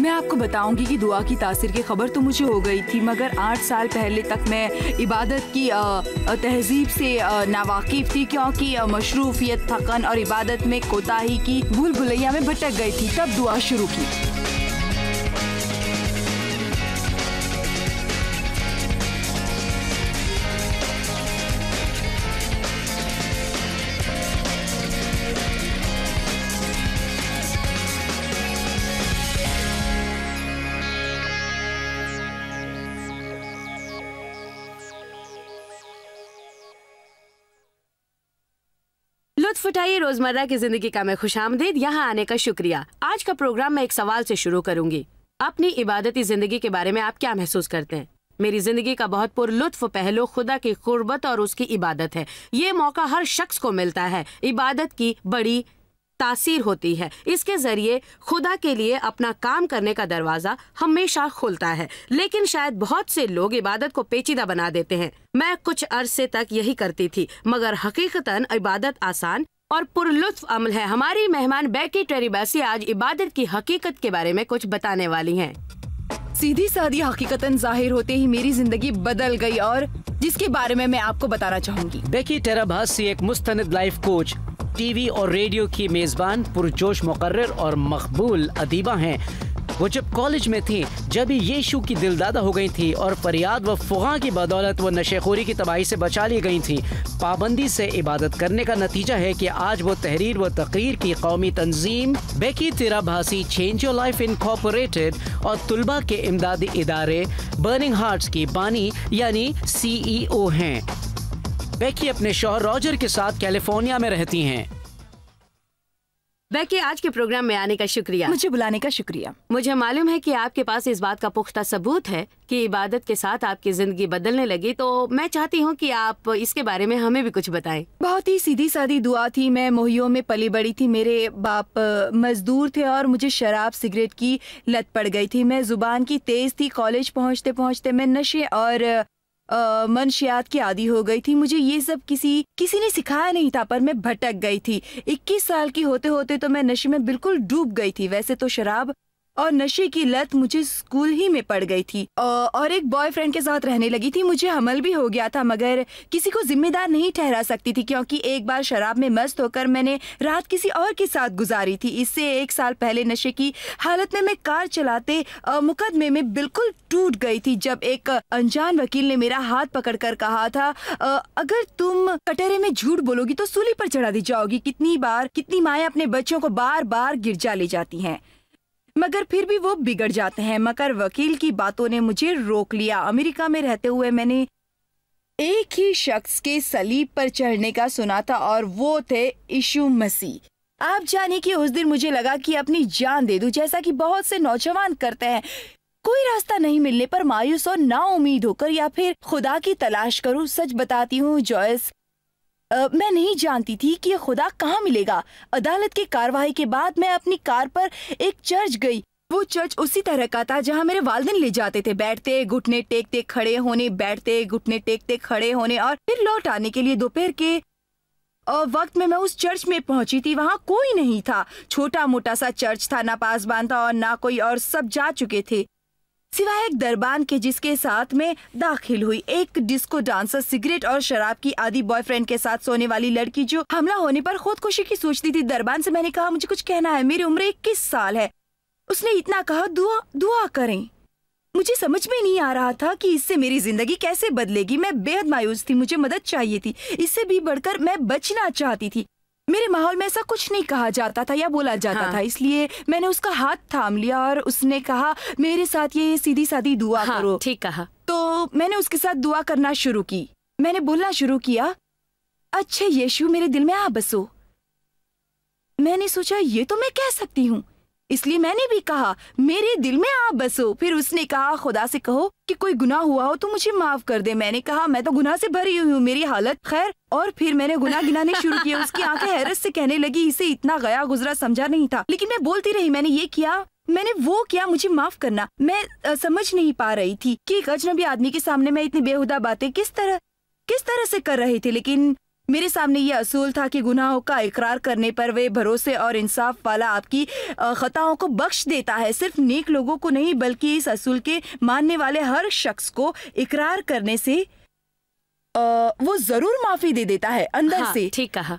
मैं आपको बताऊँगी कि दुआ की तासीर की खबर तो मुझे हो गई थी, मगर आठ साल पहले तक मैं इबादत की तहजीब से नावाकिफ थी क्योंकि मशरूफियत, थकन और इबादत में कोताही की भूल भुलैया में भटक गई थी। तब दुआ शुरू की। लुत्फ रोज़मर्रा की ज़िंदगी का मैं खुश आमदेद यहाँ आने का शुक्रिया। आज का प्रोग्राम मैं एक सवाल से शुरू करूँगी। अपनी इबादती ज़िंदगी के बारे में आप क्या महसूस करते हैं? मेरी ज़िंदगी का बहुत पुरलुत्फ पहलू खुदा की कुर्बत और उसकी इबादत है। ये मौका हर शख्स को मिलता है। इबादत की बड़ी तासीर होती है। इसके ज़रिए खुदा के लिए अपना काम करने का दरवाज़ा हमेशा खुलता है। लेकिन शायद बहुत से लोग इबादत को पेचीदा बना देते हैं। मैं कुछ अरसे तक यही करती थी, मगर हकीकतन इबादत आसान और पुरलुत्फ अमल है। हमारी मेहमान बैकी टेरीबासी आज इबादत की हकीकत के बारे में कुछ बताने वाली हैं। सीधी सादी हकीकतन ज़ाहिर होते ही मेरी ज़िंदगी बदल गई और जिसके बारे में मैं आपको बताना चाहूँगी। बेकी टेराबासी एक मुस्तंद लाइफ कोच टीवी और रेडियो की मेज़बान पुरजोश मुकर्र और मकबूल अदीबा हैं। वो जब कॉलेज में थी, जब ही ये यीशु की दिलदादा हो गई थी और फरियाद व फुहा की बदौलत वो नशेखोरी की तबाही से बचा ली गई थी, पाबंदी से इबादत करने का नतीजा है कि आज वो तहरीर व तकरीर की कौमी तंजीम, बेकी तेरा भासी चेंज योर लाइफ इनकॉर्पोरेटेड और तुलबा के इमदादी इदारे बर्निंग हार्ट्स की बानी, यानी सीईओ हैं। बेकी अपने शोहर रॉजर के साथ कैलिफ़ोर्निया में रहती हैं। बेकी आज के प्रोग्राम में आने का शुक्रिया। मुझे बुलाने का शुक्रिया। मुझे मालूम है कि आपके पास इस बात का पुख्ता सबूत है कि इबादत के साथ आपकी ज़िंदगी बदलने लगी तो मैं चाहती हूँ कि आप इसके बारे में हमें भी कुछ बताएँ। बहुत ही सीधी सादी दुआ थी मैं मोहियों में पली बड़ी थी मेरे बाप मजदूर थे और मुझे शराब सिगरेट की लत पड़ गई थी। मैं ज़ुबान की तेज थी कॉलेज पहुँचते पहुँचते मैं नशे और मनशियात की आदि हो गई थी। मुझे ये सब किसी किसी ने सिखाया नहीं था, पर मैं भटक गई थी। 21 साल की होते होते तो मैं नशे में बिल्कुल डूब गई थी। वैसे तो शराब और नशे की लत मुझे स्कूल ही में पड़ गई थी। और एक बॉयफ्रेंड के साथ रहने लगी थी। मुझे हमल भी हो गया था, मगर किसी को जिम्मेदार नहीं ठहरा सकती थी, क्योंकि एक बार शराब में मस्त होकर मैंने रात किसी और के साथ गुजारी थी। इससे एक साल पहले नशे की हालत में मैं कार चलाते मुकदमे में बिल्कुल टूट गई थी, जब एक अनजान वकील ने मेरा हाथ पकड़कर कहा था अगर तुम कटरे में झूठ बोलोगी तो सूली पर चढ़ा दी जाओगी। कितनी बार, कितनी माए अपने बच्चों को बार बार गिरजा ले जाती हैं। मगर फिर भी वो बिगड़ जाते हैं। मगर वकील की बातों ने मुझे रोक लिया। अमेरिका में रहते हुए मैंने एक ही शख्स के सलीब पर चढ़ने का सुना था और वो थे इशू मसीह। आप जाने कि उस दिन मुझे लगा कि अपनी जान दे दूँ, जैसा कि बहुत से नौजवान करते हैं। कोई रास्ता नहीं मिलने पर मायूस और ना उम्मीद होकर या फिर खुदा की तलाश करूँ, सच बताती हूँ, जॉयस मैं नहीं जानती थी कि खुदा कहाँ मिलेगा। अदालत की कार्रवाई के बाद मैं अपनी कार पर एक चर्च गई। वो चर्च उसी तरह का था जहाँ मेरे वालदेन ले जाते थे। बैठते, घुटने टेकते, खड़े होने, बैठते, घुटने टेकते, खड़े होने और फिर लौट आने के लिए दोपहर के और वक्त में मैं उस चर्च में पहुँची थी। वहाँ कोई नहीं था। छोटा मोटा सा चर्च था, ना पासबान था और ना कोई और। सब जा चुके थे। सिवाय एक दरबान के जिसके साथ में दाखिल हुई एक डिस्को डांसर सिगरेट और शराब की आदि बॉयफ्रेंड के साथ सोने वाली लड़की जो हमला होने पर खुदकुशी की सोचती थी। दरबान से मैंने कहा, मुझे कुछ कहना है, मेरी उम्र इक्कीस साल है। उसने इतना कहा, दुआ दुआ करें। मुझे समझ में नहीं आ रहा था कि इससे मेरी ज़िंदगी कैसे बदलेगी। मैं बेहद मायूस थी, मुझे मदद चाहिए थी। इससे भी बढ़कर मैं बचना चाहती थी। मेरे माहौल में ऐसा कुछ नहीं कहा जाता था या बोला जाता हाँ। था इसलिए मैंने उसका हाथ थाम लिया और उसने कहा मेरे साथ ये सीधी साधी दुआ हाँ, करो। ठीक कहा। तो मैंने उसके साथ दुआ करना शुरू की। मैंने बोलना शुरू किया अच्छे यीशु मेरे दिल में आ बसो। मैंने सोचा ये तो मैं कह सकती हूँ। इसलिए मैंने भी कहा मेरे दिल में आप बसो। फिर उसने कहा खुदा से कहो कि कोई गुनाह हुआ हो तो मुझे माफ़ कर दे। मैंने कहा मैं तो गुनाह से भरी हुई हूँ मेरी हालत खैर। और फिर मैंने गुनाह गिनाने शुरू किया। उसकी आँखें हैरत से कहने लगी इसे इतना गया गुजरा समझा नहीं था। लेकिन मैं बोलती रही मैंने ये किया मैंने वो किया मुझे माफ़ करना। मैं आ, समझ नहीं पा रही थी कि एक अजनबी आदमी के सामने मैं इतनी बेहुदा बातें किस तरह किस तरह से कर रही थी। लेकिन मेरे सामने ये असूल था कि गुनाहों का इकरार करने पर वे भरोसे और इंसाफ वाला आपकी खताओं को बख्श देता है। सिर्फ़ नेक लोगों को नहीं बल्कि इस असूल के मानने वाले हर शख्स को इकरार करने से आ, वो ज़रूर माफ़ी दे देता है अंदर हाँ, से। ठीक कहा।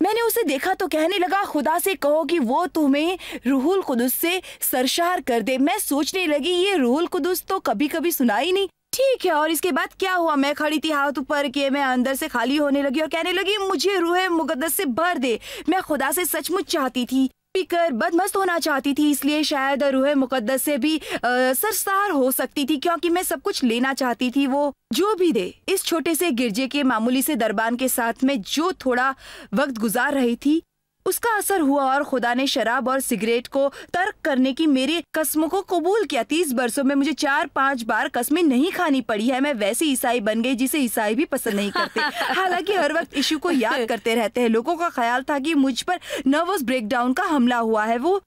मैंने उसे देखा तो कहने लगा खुदा से कहो कि वो तुम्हें रूहुल कुदुस से सरशार कर दे। मैं सोचने लगी ये रूहुल कुदुस तो कभी कभी सुना ही नहीं ठीक है, और इसके बाद क्या हुआ? मैं खड़ी थी हाथ ऊपर के मैं अंदर से खाली होने लगी और कहने लगी, मुझे रूह मुकदस से भर दे। मैं खुदा से सचमुच चाहती थी पीकर बदमस्त होना चाहती थी, इसलिए शायद रूह मुकद्दस से भी सरसार हो सकती थी, क्योंकि मैं सब कुछ लेना चाहती थी, वो जो भी दे। इस छोटे से गिरजे के मामूली से दरबान के साथ में जो थोड़ा वक्त गुजार रही थी उसका असर हुआ और खुदा ने शराब और सिगरेट को तर्क करने की मेरी कस्मों को कबूल किया। तीस बरसों में मुझे चार पाँच बार कस्में नहीं खानी पड़ी है। मैं वैसे ईसाई बन गई जिसे ईसाई भी पसंद नहीं करते। हालाँकि हर वक्त इशू को याद करते रहते हैं। लोगों का ख्याल था कि मुझ पर नर्वस ब्रेकडाउन का हमला हुआ है। वो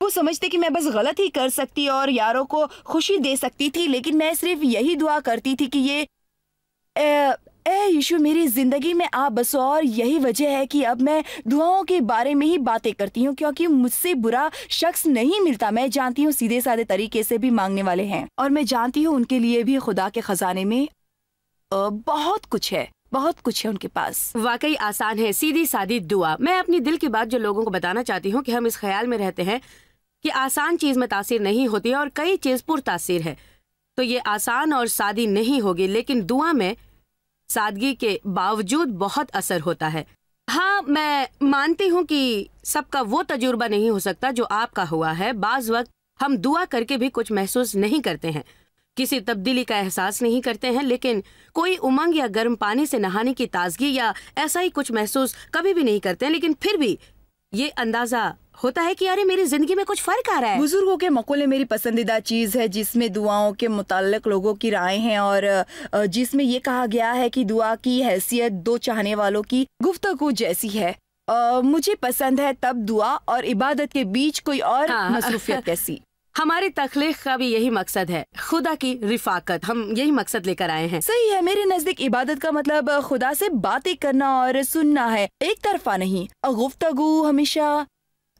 वो समझते कि मैं बस गलत ही कर सकती और यारों को खुशी दे सकती थी लेकिन मैं सिर्फ़ यही दुआ करती थी कि ये ए, यीशु, मेरी ज़िंदगी में आ बसो और यही वजह है कि अब मैं दुआओं के बारे में ही बातें करती हूँ, क्योंकि मुझसे बुरा शख्स नहीं मिलता। मैं जानती हूँ सीधे साधे तरीके से भी मांगने वाले हैं। और मैं जानती हूँ उनके लिए भी खुदा के खजाने में बहुत कुछ है, बहुत कुछ है उनके पास। वाकई आसान है सीधी सादी दुआ। मैं अपनी दिल की बात जो लोगों को बताना चाहती हूँ कि हम इस ख्याल में रहते हैं कि आसान चीज़ में तासीर नहीं होती और कई चीज़ पुरतासीर है। तो ये आसान और सादी नहीं होगी, लेकिन दुआ में सादगी के बावजूद बहुत असर होता है। हाँ मैं मानती हूँ कि सबका वो तजुर्बा नहीं हो सकता जो आपका हुआ है। बाज वक्त हम दुआ करके भी कुछ महसूस नहीं करते हैं। किसी तब्दीली का एहसास नहीं करते हैं, लेकिन कोई उमंग या गर्म पानी से नहाने की ताजगी या ऐसा ही कुछ महसूस कभी भी नहीं करते हैं, लेकिन फिर भी ये अंदाज़ा होता है कि अरे मेरी ज़िंदगी में कुछ फ़र्क आ रहा है। बुज़ुर्गों के मकुले मेरी पसंदीदा चीज़ है जिसमें दुआओं के मुतालिक लोगों की राय हैं और जिसमें ये कहा गया है कि दुआ की हैसियत दो चाहने वालों की गुफ्तगु जैसी है। आ, मुझे पसंद है तब दुआ और इबादत के बीच कोई और हाँ। मसरूफियत कैसी? हमारी तखलीक का भी यही मकसद है खुदा की रिफाकत। हम यही मकसद लेकर आए हैं। सही है मेरे नज़दीक इबादत का मतलब खुदा से बातें करना और सुनना है एक तरफा नहीं। गुफ्तगु हमेशा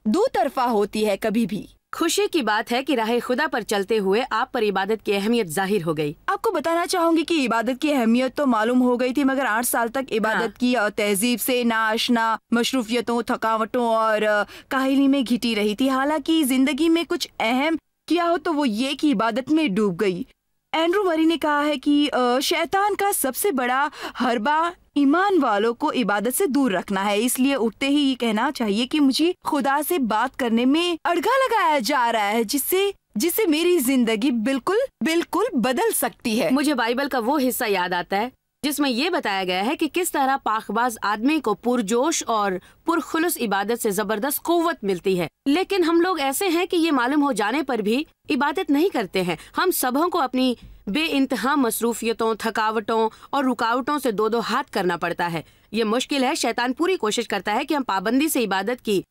दो तरफा होती है कभी भी। खुशी की बात है कि राह खुदा पर चलते हुए आप पर इबादत की अहमियत ज़ाहिर हो गई। आपको बताना चाहूँगी कि इबादत की अहमियत तो मालूम हो गई थी मगर आठ साल तक इबादत हाँ। की तहजीब से नाशना मशरूफियतों थकावटों और काहिली में घिटी रही थी। हालाँकि ज़िंदगी में कुछ अहम किया हो तो वो ये कि इबादत में डूब गई। एंड्रू मरी ने कहा है कि शैतान का सबसे बड़ा हरबा ईमान वालों को इबादत से दूर रखना है, इसलिए उठते ही ये कहना चाहिए कि मुझे खुदा से बात करने में अड़गा लगाया जा रहा है, जिससे जिससे मेरी ज़िंदगी बिल्कुल बिल्कुल बदल सकती है। मुझे बाइबल का वो हिस्सा याद आता है, जिसमें ये बताया गया है कि किस तरह पाकबाज आदमी को पुरजोश और पुरखुलस इबादत से ज़बरदस्त कुत मिलती है। लेकिन हम लोग ऐसे हैं कि ये मालूम हो जाने पर भी इबादत नहीं करते हैं। हम सबों को अपनी बे इंतहा मसरूफियतों, थकावटों और रुकावटों से दो दो हाथ करना पड़ता है। ये मुश्किल है, शैतान पूरी कोशिश करता है कि हम पाबंदी से इबादत की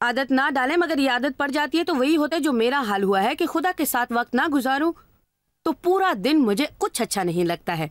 आदत ना डालें, मगर ये आदत पड़ जाती है तो वही होता है जो मेरा हाल हुआ है कि खुदा के साथ वक्त ना गुजारूं। तो पूरा दिन मुझे कुछ अच्छा नहीं लगता है।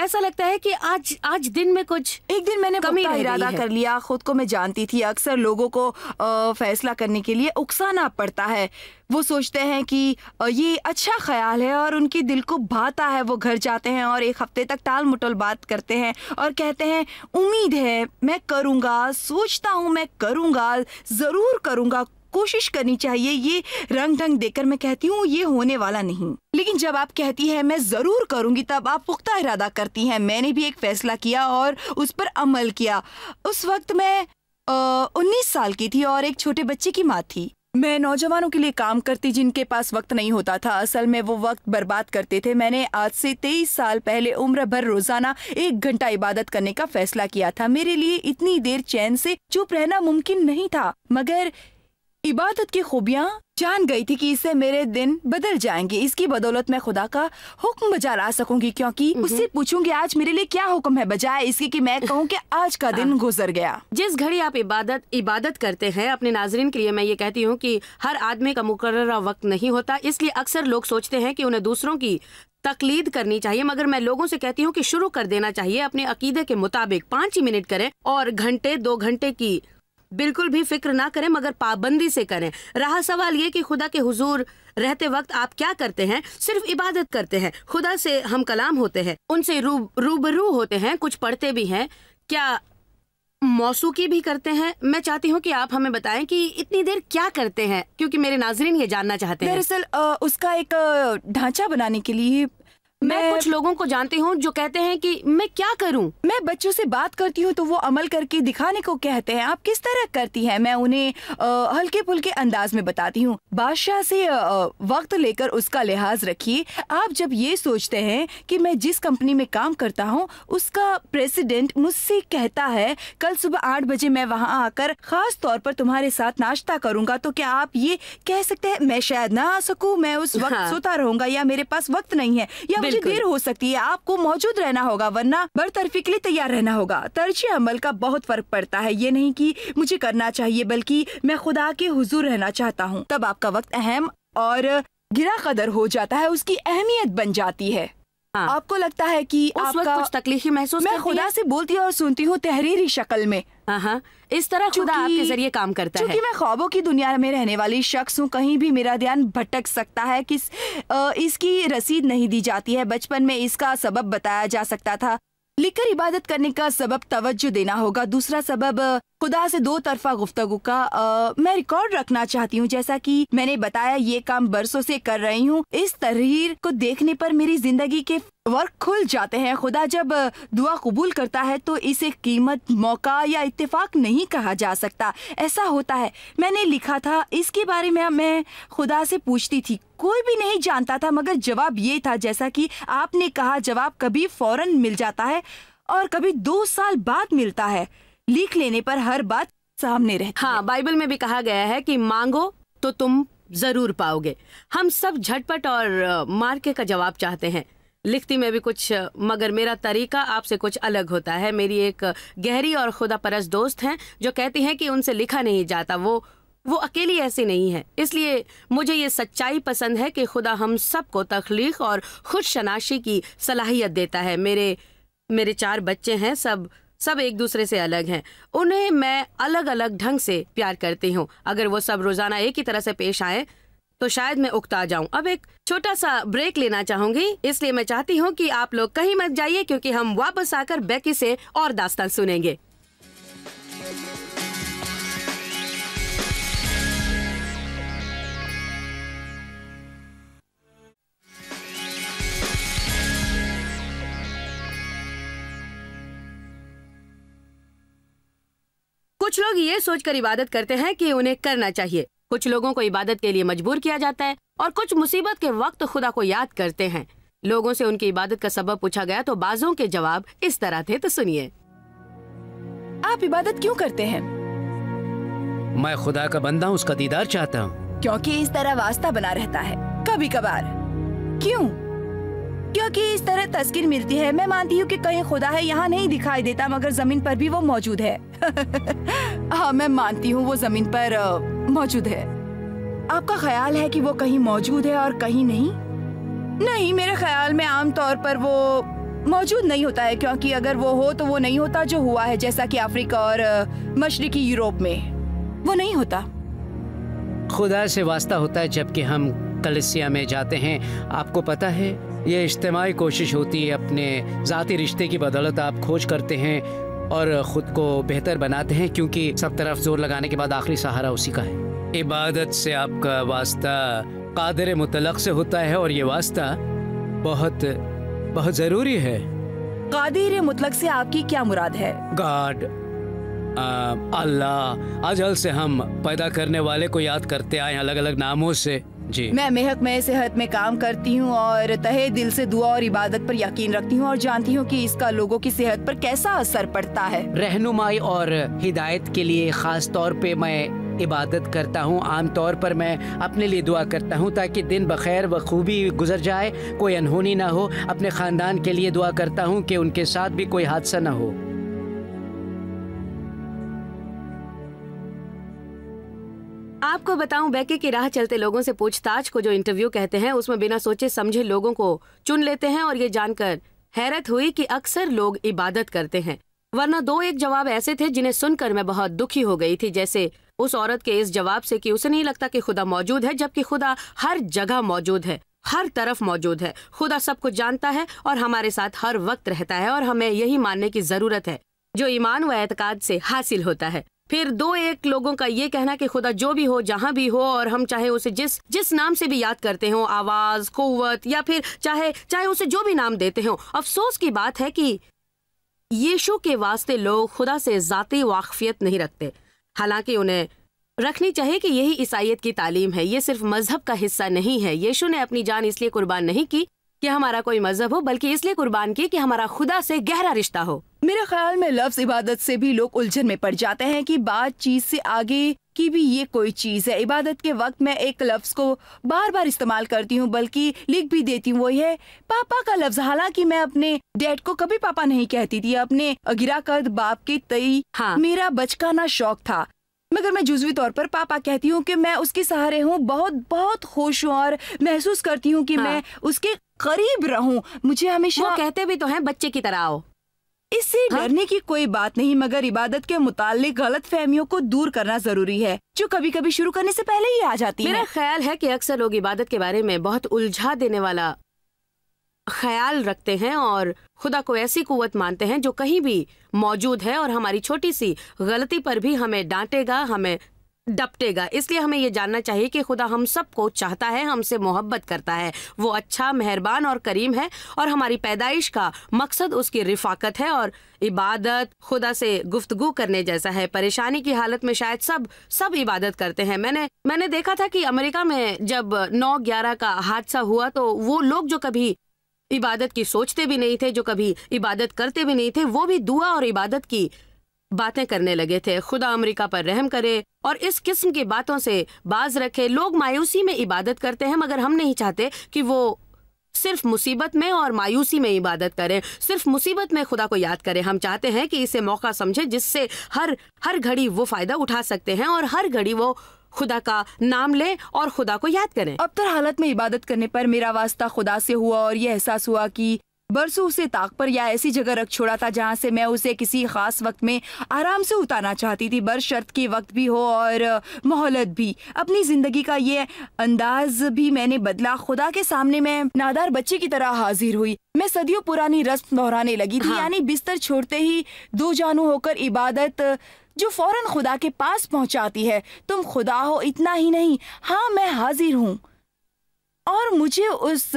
ऐसा लगता है कि आज आज दिन में कुछ एक दिन मैंने कमी इरादा कर लिया खुद को मैं जानती थी अक्सर लोगों को आ, फैसला करने के लिए उकसाना पड़ता है। वो सोचते हैं कि ये अच्छा ख्याल है और उनके दिल को भाता है वो घर जाते हैं और एक हफ़्ते तक टाल मुटल बात करते हैं और कहते हैं उम्मीद है मैं करूँगा सोचता हूँ मैं करूँगा ज़रूर करूँगा कोशिश करनी चाहिए, ये रंग ढंग देकर मैं कहती हूँ, ये होने वाला नहीं। लेकिन जब आप कहती है, मैं ज़रूर करूँगी, तब आप पुख्ता इरादा करती हैं। मैंने भी एक फैसला किया और उस पर अमल किया। उस वक्त मैं उन्नीस साल की थी और एक छोटे बच्चे की माँ थी। मैं नौजवानों के लिए काम करती, जिनके पास वक्त नहीं होता था। असल में वो वक्त बर्बाद करते थे। मैंने आज से तेईस साल पहले उम्र भर रोज़ाना एक घंटा इबादत करने का फैसला किया था। मेरे लिए इतनी देर चैन से चुप रहना मुमकिन नहीं था। मगर इबादत की खूबियाँ जान गई थी कि इससे मेरे दिन बदल जाएँगे। इसकी बदौलत मैं खुदा का हुक्म बजा ला सकूँगी क्योंकि उससे पूछूँगी आज मेरे लिए क्या हुक्म है? बजाय इसके कि मैं कहूँ कि आज का दिन गुजर गया। जिस घड़ी आप इबादत इबादत करते हैं अपने नाजरीन के लिए मैं ये कहती हूँ कि हर आदमी का मुकर्रा वक्त नहीं होता। इसलिए अक्सर लोग सोचते हैं कि उन्हें दूसरों की तकलीद करनी चाहिए मगर मैं लोगों से कहती हूँ कि शुरू कर देना चाहिए अपने अकीदे के मुताबिक पाँच ही मिनट करें और घंटे दो घंटे की बिल्कुल भी फ़िक्र ना करें, मगर पाबंदी से करें। रहा सवाल ये कि खुदा के हुजूर रहते वक्त आप क्या करते हैं? सिर्फ़ इबादत करते हैं। खुदा से हम कलाम होते हैं, उनसे रू रूबरू होते हैं, कुछ पढ़ते भी हैं। क्या मौसूकी भी करते हैं? मैं चाहती हूँ कि आप हमें बताएँ कि इतनी देर क्या करते हैं, क्योंकि मेरे नाजरीन ये जानना चाहते हैं। दरअसल उसका एक ढांचा बनाने के लिए मैं कुछ लोगों को जानती हूँ जो कहते हैं कि मैं क्या करूँ? मैं बच्चों से बात करती हूँ तो वो अमल करके दिखाने को कहते हैं। आप किस तरह करती हैं? मैं उन्हें हल्के फुल्के अंदाज में बताती हूँ। बादशाह से अ, वक्त लेकर उसका लिहाज रखिए। आप जब ये सोचते हैं कि मैं जिस कंपनी में काम करता हूँ उसका प्रेसिडेंट मुझसे कहता है कल सुबह आठ बजे मैं वहाँ आकर खास तौर पर तुम्हारे साथ नाश्ता करूँगा तो क्या आप ये कह सकते हैं मैं शायद ना आ सकूँ मैं उस वक्त हाँ। सोता रहूँगा या मेरे पास वक्त नहीं है या मुझे देर हो सकती है। आपको मौजूद रहना होगा वरना बरतरफी के लिए तैयार रहना होगा। तर्ज अमल का बहुत फ़र्क पड़ता है। ये नहीं कि मुझे करना चाहिए बल्कि मैं खुदा के हुजूर रहना चाहता हूँ। तब आपका वक्त अहम और गिरा कदर हो जाता है उसकी अहमियत बन जाती है। हाँ। आपको लगता है कि उस वक्त आपका कुछ तकलीफी महसूस मैं खुदा है? से बोलती और सुनती हूँ तहरीरी शक्ल में। हाँ इस तरह खुदा आपके ज़रिए काम करता है। क्योंकि मैं ख्वाबों की दुनिया में रहने वाली शख्स हूँ कहीं भी मेरा ध्यान भटक सकता है किस इसकी रसीद नहीं दी जाती है। बचपन में इसका सबब बताया जा सकता था। लिखकर इबादत करने का सबब तवज्जो देना होगा। दूसरा सबब खुदा से दो तरफा गुफ्तगु का आ, मैं रिकॉर्ड रखना चाहती हूँ जैसा कि मैंने बताया ये काम बरसों से कर रही हूँ। इस तहरीर को देखने पर मेरी ज़िंदगी के वर्क खुल जाते हैं। खुदा जब दुआ कबूल करता है तो इसे कीमत, मौका या इत्तेफाक नहीं कहा जा सकता। ऐसा होता है। मैंने लिखा था, इसके बारे में मैं खुदा से पूछती थी। कोई भी नहीं जानता था, मगर जवाब ये था, जैसा कि आपने कहा, जवाब कभी फ़ौरन मिल जाता है और कभी दो साल बाद मिलता है। लिख लेने पर हर बात सामने रहती हाँ। बाइबल में भी कहा गया है कि मांगो तो तुम ज़रूर पाओगे। हम सब झटपट और मार्के का जवाब चाहते हैं। लिखती में भी कुछ, मगर मेरा तरीका आपसे कुछ अलग होता है। मेरी एक गहरी और खुदा परस्त दोस्त हैं, जो कहती हैं कि उनसे लिखा नहीं जाता। वो वो अकेली ऐसी नहीं है। इसलिए मुझे ये सच्चाई पसंद है कि खुदा हम सबको तख्लीक और खुद शनाशी की सलाहियत देता है। मेरे मेरे चार बच्चे हैं, सब सब एक दूसरे से अलग हैं। उन्हें मैं अलग अलग ढंग से प्यार करती हूँ। अगर वो सब रोज़ाना एक ही तरह से पेश आए तो शायद मैं उकता जाऊँ। अब एक छोटा सा ब्रेक लेना चाहूँगी। इसलिए मैं चाहती हूँ कि आप लोग कहीं मत जाइए, क्योंकि हम वापस आकर बेकी से और दास्तान सुनेंगे। कुछ लोग ये सोचकर इबादत करते हैं कि उन्हें करना चाहिए। कुछ लोगों को इबादत के लिए मजबूर किया जाता है और कुछ मुसीबत के वक्त खुदा को याद करते हैं। लोगों से उनकी इबादत का सबब पूछा गया तो बाजों के जवाब इस तरह थे तो सुनिए। आप इबादत क्यों करते हैं? मैं खुदा का बंदा हूँ उसका दीदार चाहता हूँ। क्योंकि इस तरह वास्ता बना रहता है कभी कभार क्यों? क्योंकि इस तरह तस्किन मिलती है। मैं मानती हूँ कि कहीं खुदा है यहाँ नहीं दिखाई देता, मगर ज़मीन पर भी वो मौजूद है। हाँ मैं मानती हूँ वो ज़मीन पर मौजूद है। आपका ख्याल है कि वो कहीं मौजूद है और कहीं नहीं? नहीं, मेरे ख्याल में आमतौर पर वो मौजूद नहीं होता है, क्योंकि अगर वो हो तो वो नहीं होता जो हुआ है, जैसा कि अफ्रीका और मशरकी यूरोप में। वो नहीं होता। खुदा से वास्ता होता है जबकि हम कलिसिया में जाते हैं। आपको पता है ये इज्तमाही कोशिश होती है अपने ज़ाती रिश्ते की बदौलत आप खोज करते हैं और ख़ुद को बेहतर बनाते हैं क्योंकि सब तरफ़ ज़ोर लगाने के बाद आखिरी सहारा उसी का है। इबादत से आपका वास्ता कादर मुतलक से होता है और ये वास्ता बहुत बहुत ज़रूरी है। कादिर मुतलक से आपकी क्या मुराद है? गॉड अल्लाह अजल से हम पैदा करने वाले को याद करते आए अलग अलग नामों से। जी। मैं महकमे सेहत में काम करती हूँ और तहे दिल से दुआ और इबादत पर यकीन रखती हूँ और जानती हूँ कि इसका लोगों की सेहत पर कैसा असर पड़ता है। रहनुमाई और हिदायत के लिए ख़ास तौर पे मैं इबादत करता हूँ। आमतौर पर मैं अपने लिए दुआ करता हूँ ताकि दिन बखैर व खूबी गुजर जाए कोई अनहोनी ना हो। अपने ख़ानदान के लिए दुआ करता हूँ कि उनके साथ भी कोई हादसा ना हो। आपको बताऊँ, बैके की राह चलते लोगों से पूछताछ को जो इंटरव्यू कहते हैं, उसमें बिना सोचे समझे लोगों को चुन लेते हैं और ये जानकर हैरत हुई कि अक्सर लोग इबादत करते हैं। वरना दो एक जवाब ऐसे थे जिन्हें सुनकर मैं बहुत दुखी हो गई थी, जैसे उस औरत के इस जवाब से कि उसे नहीं लगता कि खुदा मौजूद है, जबकि खुदा हर जगह मौजूद है, हर तरफ़ मौजूद है। खुदा सब कुछ जानता है और हमारे साथ हर वक्त रहता है और हमें यही मानने की ज़रूरत है, जो ईमान व एतकाद से हासिल होता है। फिर दो एक लोगों का ये कहना कि खुदा जो भी हो, जहाँ भी हो, और हम चाहे उसे जिस जिस नाम से भी याद करते हो, आवाज़ कुत या फिर चाहे चाहे उसे जो भी नाम देते हो। अफसोस की बात है कि यीशु के वास्ते लोग खुदा से ज़ाती वाकफियत नहीं रखते। हालाँकि उन्हें रखनी चाहिए कि यही ईसाइत की तालीम है। ये सिर्फ़ मज़हब का हिस्सा नहीं है। यीशु ने अपनी जान इसलिए कुर्बान नहीं की कि हमारा कोई मज़हब हो बल्कि इसलिए कुर्बान की कि हमारा खुदा से गहरा रिश्ता हो। मेरे ख्याल में लफ्ज इबादत से भी लोग उलझन में पड़ जाते हैं कि बात चीज़ से आगे की भी ये कोई चीज़ है। इबादत के वक्त मैं एक लफ्ज को बार बार इस्तेमाल करती हूँ बल्कि लिख भी देती हूँ। वो है पापा का लफ्ज। हालाँकि मैं अपने डैड को कभी पापा नहीं कहती थी। अपने गिरा कर्द बाप के तई हाँ। मेरा बचकाना शौक था। मगर मैं जुजवी तौर पर पापा कहती हूँ कि मैं उसके सहारे हूँ। बहुत बहुत खुश हूँ और महसूस करती हूँ कि हाँ। मैं उसके करीब रहूँ। मुझे हमेशा वो कहते भी तो हैं बच्चे की तरह आओ। इससे हाँ? डरने की कोई बात नहीं मगर इबादत के मुतालिक गलत फहमियों को दूर करना ज़रूरी है जो कभी कभी शुरू करने से पहले ही आ जाती मेरा है। ख्याल है कि अक्सर लोग इबादत के बारे में बहुत उलझा देने वाला ख्याल रखते हैं और खुदा को ऐसी कुवत मानते हैं जो कहीं भी मौजूद है और हमारी छोटी सी गलती पर भी हमें डांटेगा हमें डपटेगा। इसलिए हमें ये जानना चाहिए कि खुदा हम सबको चाहता है, हमसे मोहब्बत करता है। वो अच्छा मेहरबान और करीम है और हमारी पैदाइश का मकसद उसकी रिफाकत है और इबादत खुदा से गुफ्तगू करने जैसा है। परेशानी की हालत में शायद सब सब इबादत करते हैं। मैंने मैंने देखा था कि अमेरिका में जब नौ ग्यारह का हादसा हुआ तो वो लोग जो कभी इबादत की सोचते भी नहीं थे, जो कभी इबादत करते भी नहीं थे, वो भी दुआ और इबादत की बातें करने लगे थे। खुदा अमेरिका पर रहम करे और इस किस्म की बातों से बाज रखे। लोग मायूसी में इबादत करते हैं, मगर हम नहीं चाहते कि वो सिर्फ़ मुसीबत में और मायूसी में इबादत करें। सिर्फ़ मुसीबत में खुदा को याद करें। हम चाहते हैं कि इसे मौका समझे, जिससे हर हर घड़ी वो फ़ायदा उठा सकते हैं और हर घड़ी वो खुदा का नाम लें और खुदा को याद करें। अब तर हालत में इबादत करने पर मेरा वास्ता खुदा से हुआ और ये एहसास हुआ कि बरसों उसे ताक पर या ऐसी जगह रख छोड़ा था जहाँ से मैं उसे किसी खास वक्त में आराम से उतारना चाहती थी। बर शर्त की वक्त भी हो और मोहलत भी। अपनी ज़िंदगी का ये अंदाज भी मैंने बदला। खुदा के सामने मैं नादार बच्चे की तरह हाजिर हुई। मैं सदियों पुरानी रस्म दोहराने लगी थी। हाँ। यानी बिस्तर छोड़ते ही दो जानू होकर इबादत जो फ़ौरन खुदा के पास पहुंचाती है। तुम खुदा हो इतना ही नहीं। हाँ मैं हाजिर हूँ। और मुझे उस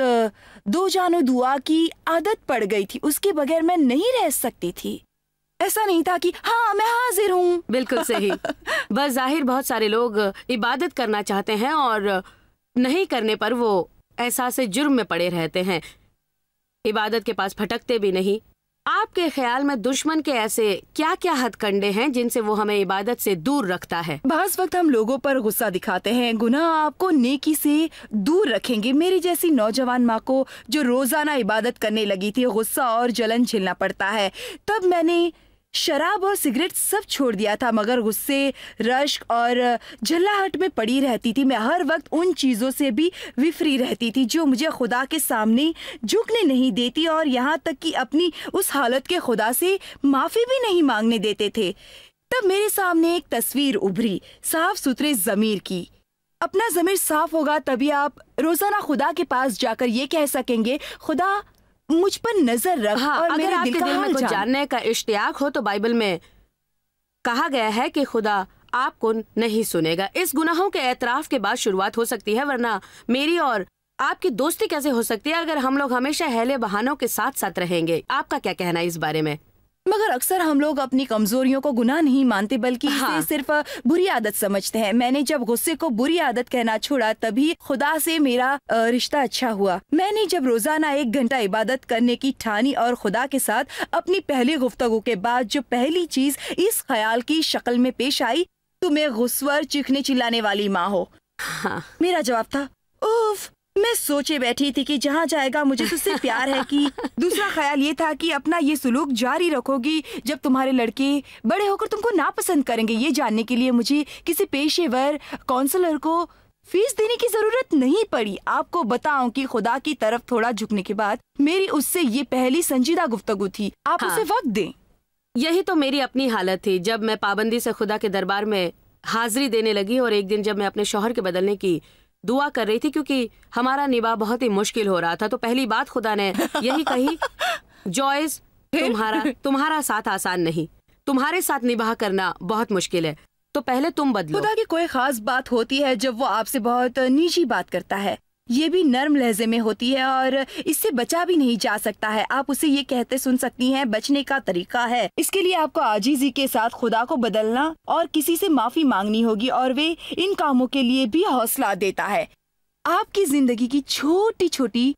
दो जानू दुआ की आदत पड़ गई थी उसके बगैर मैं नहीं रह सकती थी। ऐसा नहीं था कि हाँ मैं हाजिर हूँ। बिल्कुल सही। बस ज़ाहिर बहुत सारे लोग इबादत करना चाहते हैं और नहीं करने पर वो एहसास जुर्म में पड़े रहते हैं। इबादत के पास फटकते भी नहीं। आपके ख्याल में दुश्मन के ऐसे क्या क्या हथकंडे हैं जिनसे वो हमें इबादत से दूर रखता है? बस वक्त हम लोगों पर गुस्सा दिखाते हैं। गुना आपको नेकी से दूर रखेंगे। मेरी जैसी नौजवान माँ को जो रोज़ाना इबादत करने लगी थी, गुस्सा और जलन झेलना पड़ता है। तब मैंने शराब और सिगरेट सब छोड़ दिया था, मगर गुस्से रश्क और झल्लाहट में पड़ी रहती थी। मैं हर वक्त उन चीज़ों से भी विफरी रहती थी जो मुझे खुदा के सामने झुकने नहीं देती और यहाँ तक कि अपनी उस हालत के खुदा से माफ़ी भी नहीं मांगने देते थे। तब मेरे सामने एक तस्वीर उभरी साफ़ सुथरे जमीर की। अपना जमीर साफ़ होगा तभी आप रोज़ाना खुदा के पास जाकर ये कह सकेंगे, खुदा मुझ पर नज़र रखा हाँ और अगर आपके दिल दिल में कुछ जानने का इश्तियाक हो तो बाइबल में कहा गया है कि खुदा आपको नहीं सुनेगा। इस गुनाहों के एतराफ के बाद शुरुआत हो सकती है वरना मेरी और आपकी दोस्ती कैसे हो सकती है अगर हम लोग हमेशा हेले बहानों के साथ साथ रहेंगे? आपका क्या कहना है इस बारे में? मगर अक्सर हम लोग अपनी कमजोरियों को गुनाह नहीं मानते बल्कि हाँ। इसे सिर्फ़ बुरी आदत समझते हैं। मैंने जब गुस्से को बुरी आदत कहना छोड़ा तभी खुदा से मेरा रिश्ता अच्छा हुआ। मैंने जब रोज़ाना एक घंटा इबादत करने की ठानी और खुदा के साथ अपनी पहली गुफ्तगु के बाद जो पहली चीज़ इस ख्याल की शक्ल में पेश आई तुम्हें गुस्वर चिखने चिल्लाने वाली माँ हो। हाँ। मेरा जवाब था उफ! मैं सोचे बैठी थी कि जहाँ जाएगा मुझे तुझसे प्यार है कि दूसरा ख्याल ये था कि अपना ये सुलूक जारी रखोगी जब तुम्हारे लड़के बड़े होकर तुमको नापसंद करेंगे। ये जानने के लिए मुझे किसी पेशेवर काउंसलर को फ़ीस देने की ज़रूरत नहीं पड़ी। आपको बताऊँ कि खुदा की तरफ़ थोड़ा झुकने के बाद मेरी उससे ये पहली संजीदा गुफ्तगु थी। आप हाँ। उसे वक्त दें। यही तो मेरी अपनी हालत थी। जब मैं पाबंदी से खुदा के दरबार में हाजिरी देने लगी और एक दिन जब मैं अपने शोहर के बदलने की दुआ कर रही थी क्योंकि हमारा निभा बहुत ही मुश्किल हो रहा था। तो पहली बात खुदा ने यही कही जॉयस तुम्हारा तुम्हारा साथ आसान नहीं। तुम्हारे साथ निभा करना बहुत मुश्किल है। तो पहले तुम बदलो। खुदा की कोई खास बात होती है जब वो आपसे बहुत निजी बात करता है। ये भी नर्म लहजे में होती है और इससे बचा भी नहीं जा सकता है। आप उसे ये कहते सुन सकती हैं, बचने का तरीका है। इसके लिए आपको आजीजी के साथ खुदा को बदलना और किसी से माफ़ी मांगनी होगी और वे इन कामों के लिए भी हौसला देता है। आपकी ज़िंदगी की छोटी छोटी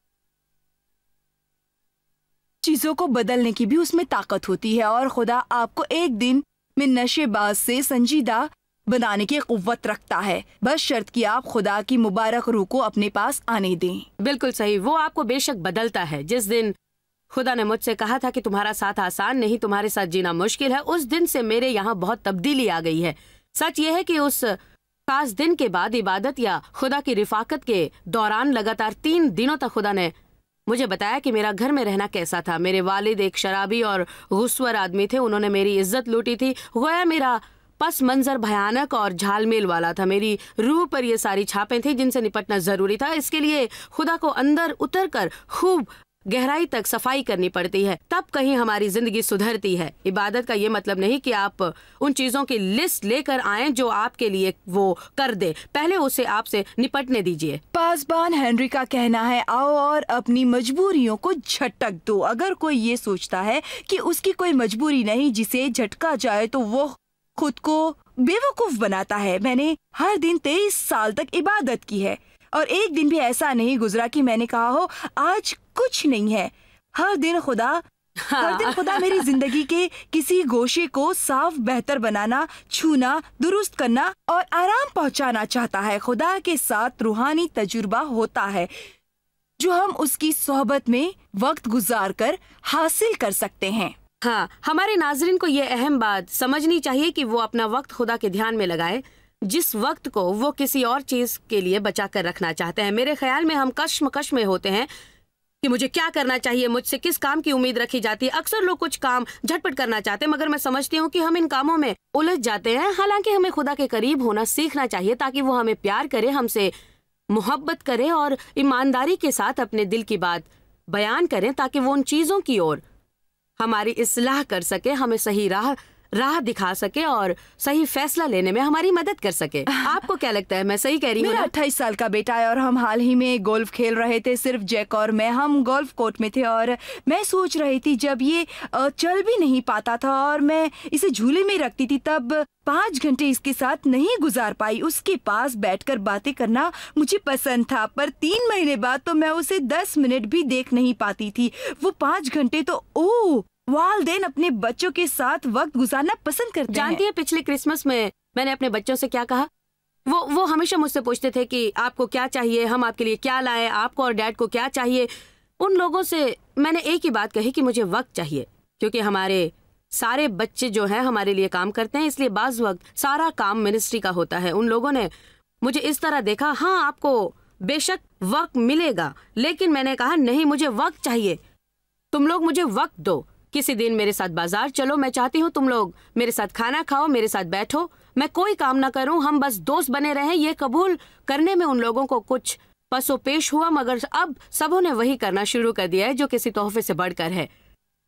चीज़ों को बदलने की भी उसमें ताकत होती है और खुदा आपको एक दिन में नशेबाज से संजीदा बनाने की कुत रखता है। बस शर्त कि आप खुदा की मुबारक रूह को अपने पास आने दें। बिल्कुल सही। वो आपको बेशक बदलता है। जिस दिन खुदा ने मुझसे कहा था कि तुम्हारा साथ आसान नहीं, तुम्हारे साथ जीना मुश्किल है, उस दिन से मेरे यहाँ बहुत तब्दीली आ गई है। सच ये है कि उस खास दिन के बाद इबादत या खुदा की रिफाकत के दौरान लगातार तीन दिनों तक खुदा ने मुझे बताया कि मेरा घर में रहना कैसा था। मेरे वालिद एक शराबी और गुस्वर आदमी थे। उन्होंने मेरी इज़्ज़त लूटी थी। गोया मेरा पस मंजर भयानक और झालमेल वाला था। मेरी रूह पर ये सारी छापें थी जिनसे निपटना ज़रूरी था। इसके लिए खुदा को अंदर उतर कर खूब गहराई तक सफ़ाई करनी पड़ती है। तब कहीं हमारी ज़िंदगी सुधरती है। इबादत का ये मतलब नहीं कि आप उन चीज़ों की लिस्ट लेकर आए जो आपके लिए वो कर दे। पहले उसे आपसे निपटने दीजिए। पासबान हेनरी का कहना है, आओ और अपनी मजबूरियों को झटक दो। अगर कोई ये सोचता है कि उसकी कोई मजबूरी नहीं जिसे झटका जाए तो वो खुद को बेवकूफ़ बनाता है। मैंने हर दिन तेईस साल तक इबादत की है। और एक दिन भी ऐसा नहीं गुजरा कि मैंने कहा हो आज कुछ नहीं है। हर दिन खुदा हर दिन खुदा मेरी ज़िंदगी के किसी गोशे को साफ़ बेहतर बनाना छूना दुरुस्त करना और आराम पहुंचाना चाहता है। खुदा के साथ रूहानी तजुर्बा होता है जो हम उसकी सोहबत में वक्त गुजार कर हासिल कर सकते हैं। हाँ हमारे नाजरीन को ये अहम बात समझनी चाहिए कि वो अपना वक्त खुदा के ध्यान में लगाए। जिस वक्त को वो किसी और चीज़ के लिए बचा कर रखना चाहते हैं। मेरे ख्याल में हम कश्मकश में होते हैं कि मुझे क्या करना चाहिए, मुझसे किस काम की उम्मीद रखी जाती है। अक्सर लोग कुछ काम झटपट करना चाहते हैं, मगर मैं समझती हूँ कि हम इन कामों में उलझ जाते हैं। हालाँकि हमें खुदा के करीब होना सीखना चाहिए ताकि वो हमें प्यार करे, हमसे मोहब्बत करे और ईमानदारी के साथ अपने दिल की बात बयान करें ताकि वो उन चीज़ों की ओर हमारी इसलाह कर सके हमें सही राह राह दिखा सके और सही फैसला लेने में हमारी मदद कर सके। आपको क्या लगता है? मैं सही कह रही हूँ मेरा अट्ठाईस साल का बेटा है और हम हाल ही में गोल्फ खेल रहे थे सिर्फ़ जैक और मैं। हम गोल्फ कोर्ट में थे और मैं सोच रही थी जब ये चल भी नहीं पाता था और मैं इसे झूले में रखती थी तब पाँच घंटे इसके साथ नहीं गुजार पाई। उसके पास बैठकर बातें करना मुझे पसंद था पर तीन महीने बाद तो मैं उसे दस मिनट भी देख नहीं पाती थी। वो पाँच घंटे तो ओह! वालदेन अपने बच्चों के साथ वक्त गुजारना पसंद करते जानती है, पिछले क्रिसमस में मैंने अपने बच्चों से क्या कहा? वो वो हमेशा मुझसे पूछते थे कि आपको क्या चाहिए, हम आपके लिए क्या लाए, आपको और डैड को क्या चाहिए? उन लोगों से मैंने एक ही बात कही कि मुझे वक्त चाहिए, क्योंकि हमारे सारे बच्चे जो हैं हमारे लिए काम करते हैं, इसलिए बाज वक्त सारा काम मिनिस्ट्री का होता है। उन लोगों ने मुझे इस तरह देखा हाँ आपको बेशक वक्त मिलेगा, लेकिन मैंने कहा, नहीं, मुझे वक्त चाहिए। तुम लोग मुझे वक्त दो। किसी दिन मेरे साथ बाज़ार चलो, मैं चाहती हूँ तुम लोग मेरे साथ खाना खाओ, मेरे साथ बैठो। मैं कोई काम ना करूँ, हम बस दोस्त बने रहे, ये कबूल करने में उन लोगों को कुछ पसो पेश हुआ, मगर अब सबों ने वही करना शुरू कर दिया है, जो किसी तोहफे से बढ़कर है।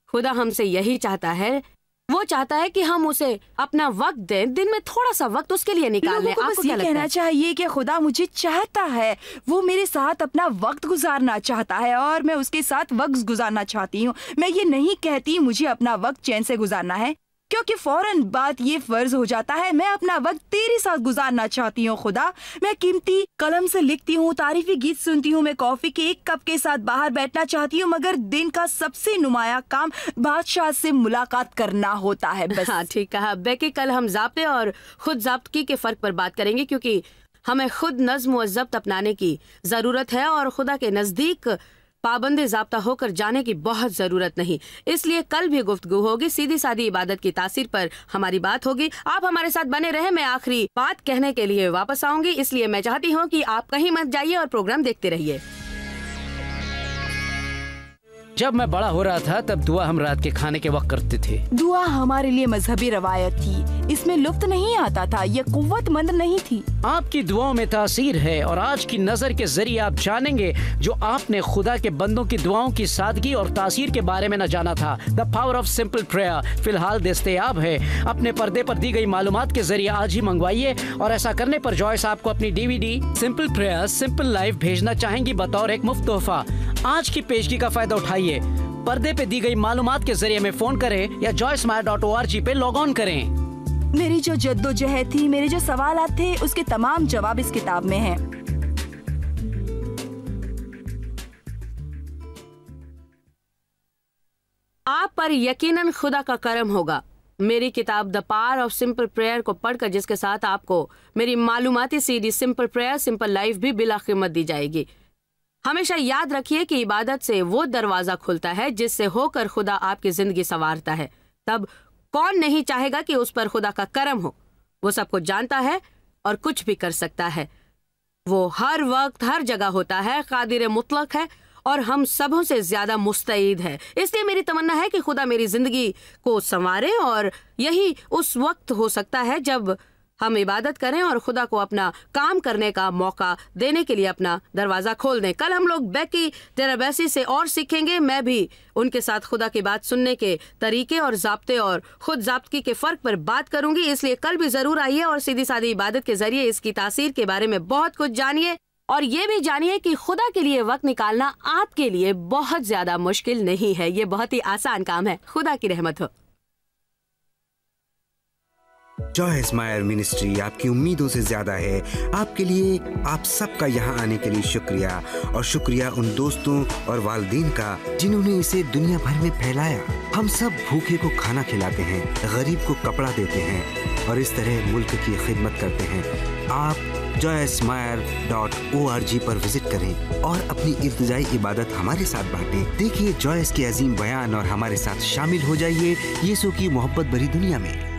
खुदा हमसे यही चाहता है वो चाहता है कि हम उसे अपना वक्त दें। दिन में थोड़ा सा वक्त उसके लिए निकाल लें। आपको क्या लगता कहना है? चाहिए कि खुदा मुझे चाहता है। वो मेरे साथ अपना वक्त गुजारना चाहता है और मैं उसके साथ वक्त गुजारना चाहती हूँ। मैं ये नहीं कहती मुझे अपना वक्त चैन से गुजारना है। क्योंकि फ़ौरन बात ये फ़र्ज़ हो जाता है, मैं अपना वक्त तेरे साथ गुजारना चाहती हूँ, खुदा। मैं कीमती कलम से लिखती हूँ, तारीफी गीत सुनती हूँ, मैं कॉफ़ी के एक कप के साथ बाहर बैठना चाहती हूँ, मगर दिन का सबसे नुमाया काम बादशाह से मुलाकात करना होता है, बस। हाँ ठीक कहा। बेकी कल हम जाब्ते और खुद जाब्तगी के फ़र्क पर बात करेंगे, क्योंकि हमें खुद नज्म व जब्त अपनाने की ज़रूरत है और खुदा के नज़दीक पाबंद जब्ता होकर जाने की बहुत ज़रूरत नहीं। इसलिए कल भी गुफ्तगु होगी, सीधी सादी इबादत की तासीर पर हमारी बात होगी। आप हमारे साथ बने रहे, मैं आखिरी बात कहने के लिए वापस आऊँगी। इसलिए मैं चाहती हूँ कि आप कहीं मत जाइए और प्रोग्राम देखते रहिए। जब मैं बड़ा हो रहा था तब दुआ हम रात के खाने के वक्त करते थे। दुआ हमारे लिए मजहबी रवायत थी। इसमें लुप्त नहीं आता था ये कुव्वतमंद नहीं थी। आपकी दुआओं में तासीर है और आज की नज़र के ज़रिए आप जानेंगे जो आपने खुदा के बंदों की दुआओं की सादगी और तासीर के बारे में न जाना था। The power of simple prayer फ़िलहाल दस्तियाब है। अपने पर्दे पर दी गई मालूम के ज़रिए आज ही मंगवाइए और ऐसा करने पर जॉयस आपको अपनी DVD simple prayer simple life भेजना चाहेंगी बतौर एक मुफ़्त तोहफा। आज की पेशगी का फ़ायदा उठाइए। पर्दे पे दी गई मालूम के ज़रिए में फ़ोन करें या Joyce dot O R G पे लॉग ऑन करें। मेरी जो जद्दोजहद थी मेरे जो सवाल थे उसके तमाम जवाब इस किताब में हैं। आप पर यकीनन खुदा का करम होगा। मेरी किताब the power of simple prayer को पढ़कर जिसके साथ आपको मेरी मालूमाती CD simple prayer simple life भी बिला कीमत दी जाएगी। हमेशा याद रखिए कि इबादत से वो दरवाज़ा खुलता है जिससे होकर खुदा आपकी ज़िंदगी संवारता है। तब कौन नहीं चाहेगा कि उस पर खुदा का करम हो? वो सबको जानता है और कुछ भी कर सकता है। वो हर वक्त, हर जगह होता है, कादिर मुतलक है और हम सबों से ज़्यादा मुस्तैद है। इसलिए मेरी तमन्ना है कि खुदा मेरी ज़िंदगी को संवारे और यही उस वक्त हो सकता है जब हम इबादत करें और खुदा को अपना काम करने का मौका देने के लिए अपना दरवाज़ा खोल दें। कल हम लोग बैकी तेराबैसी से और सीखेंगे। मैं भी उनके साथ खुदा की बात सुनने के तरीके और जबते और खुद जब्तगी के फ़र्क पर बात करूँगी। इसलिए कल भी ज़रूर आइए और सीधी सादी इबादत के ज़रिए इसकी तासीर के बारे में बहुत कुछ जानिए और ये भी जानिए कि खुदा के लिए वक्त निकालना आपके लिए बहुत ज़्यादा मुश्किल नहीं है। ये बहुत ही आसान काम है। खुदा की रहमत हो। जॉय स्मायर मिनिस्ट्री आपकी उम्मीदों से ज़्यादा है। आपके लिए आप सबका यहाँ आने के लिए शुक्रिया। और शुक्रिया उन दोस्तों और वालदेन का जिन्होंने इसे दुनिया भर में फैलाया। हम सब भूखे को खाना खिलाते हैं, गरीब को कपड़ा देते हैं और इस तरह मुल्क की खिदमत करते हैं। आप जॉयसमायर डॉट ओ आर जी पर विज़िट करें और अपनी इल्तजाई इबादत हमारे साथ बांटें। देखिए जॉयस के अजीम बयान और हमारे साथ शामिल हो जाइए। यीशु की मोहब्बत भरी दुनिया में।